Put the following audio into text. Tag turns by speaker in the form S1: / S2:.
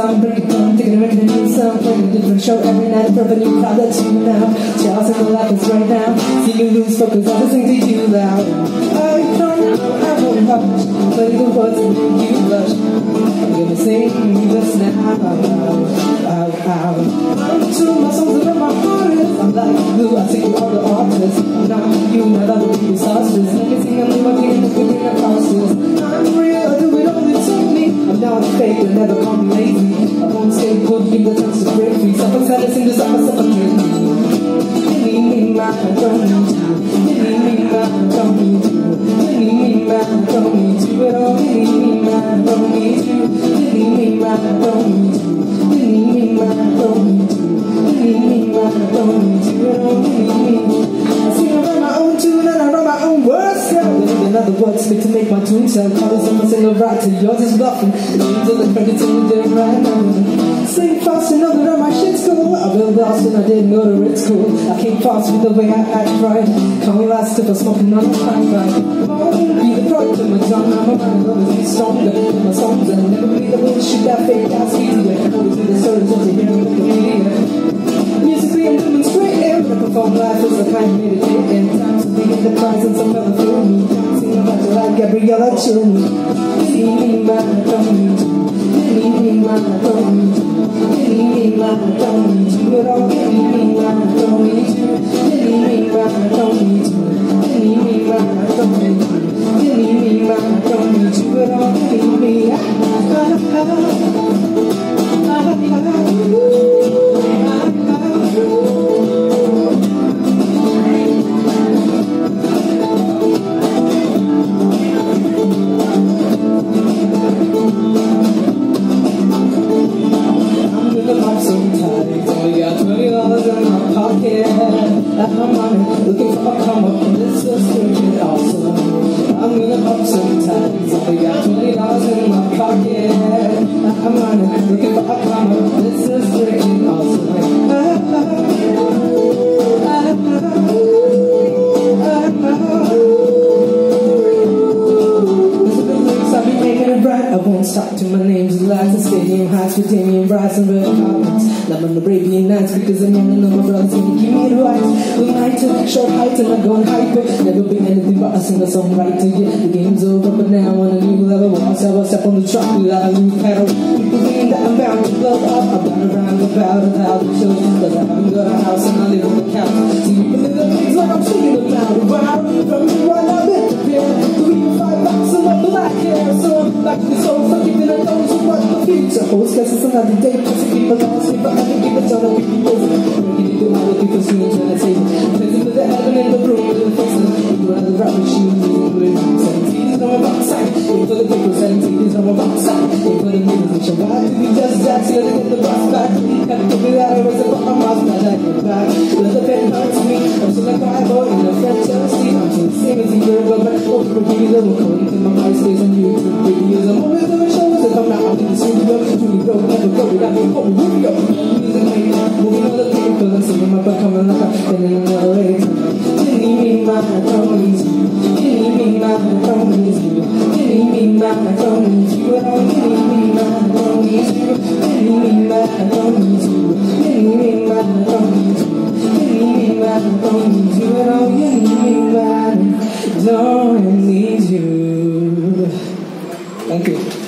S1: song, break it down, taking a record, a new song, playing a different show every night, for a new crowd that's you now. Charles in the life is right now, see you lose focus, I listen to you loud. I don't know how to hush, play the words make you blush. I'm gonna sing this now, out, out. I'm to my songs and my heart is, I'm like blue, I sing all the artists. Not you, love will be disastrous. Words, fit to make my tune sound. Calling someone sing a right to yours is bluffing. Leans on the credit to the damn right now. Sing fast and know that my shit's cool. I will lost and I didn't go to Brit school. I came fast with the way I act right. Can't last if I'm smoking on the crack right. Be the product of my tongue. I'm a man always be stronger. My songs and never be the bullshit that fake ass easier. Always be the stories of the hero of the media. Musically I'm demonstrating When I perform live as a kind of meditating Times to be in the prize and some other Gabriella Chilmy Leave me need you. Leave Leave me man, I don't Leave need you Leave I don't Leave me you Leave me man, I don't Leave ah, ah, my money, looking for a come up. The heights with Damien Rice and red carpets. Lemon Arabian nights because I'm young and all my brothers need to give me the right. We might take short heights and I'm going hyper. Never be anything but a singer songwriter. Yeah, the game's over, but now on a new level. Once I step on the track without a new pedal. People think that I'm bound to blow up. I've been around about a thousand shows, but I haven't got a house and I live on the couch. See, you believe the things like I'm singing about. Wow, from me right now, it's appear. Three, five bucks and my black hair. So I'm back to the soul, fucking in the nose the future holds. Guess it's another day, pussy people lost me, but I can keep it on a weekly basis. Breaking down, looking for screens when I it. Placing with the heaven in the room, with the faces. Run the rap machine, you do it. Seventeen is no about sight. Aim for the people, seventeen is no about sight. Aim for the music, which why did we just dance? You gotta get the bus back. Gotta give me that, I was on my mouth, now I get back. Let the pen hurt to me. I'm still a boy in a French Chelsea. I'm still singing to you, but I'm over here, little code. In my MySpace and YouTube videos. I'm always doing singing my coming then in me my ponies. You and all give me my ponies. Give me my ponies. Give me my ponies. Give me my ponies. You give me my don't need you. Thank you.